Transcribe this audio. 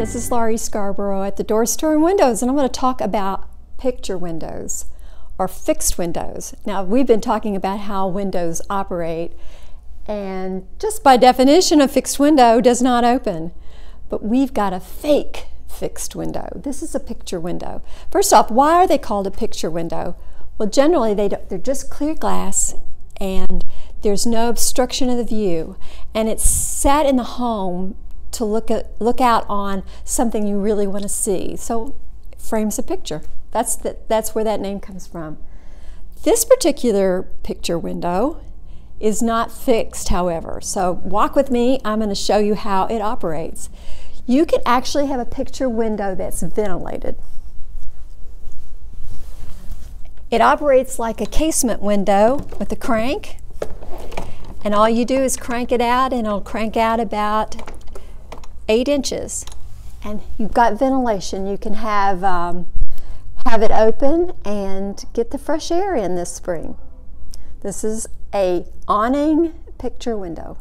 This is Laurie Scarborough at the Door Store and Windows, and I'm going to talk about picture windows or fixed windows. Now, we've been talking about how windows operate, and just by definition, a fixed window does not open. But we've got a fake fixed window. This is a picture window. First off, why are they called a picture window? Well, generally, they they're just clear glass and there's no obstruction of the view, and it's set in the home to look at look out on something you really want to see. So frames a picture. That's the, that's where that name comes from. This particular picture window is not fixed, however. So walk with me. I'm going to show you how it operates. You can actually have a picture window that's ventilated. It operates like a casement window with a crank. And all you do is crank it out and it'll crank out about eight inches. And you've got ventilation. You can have, um, have it open and get the fresh air in this spring. This is a awning picture window.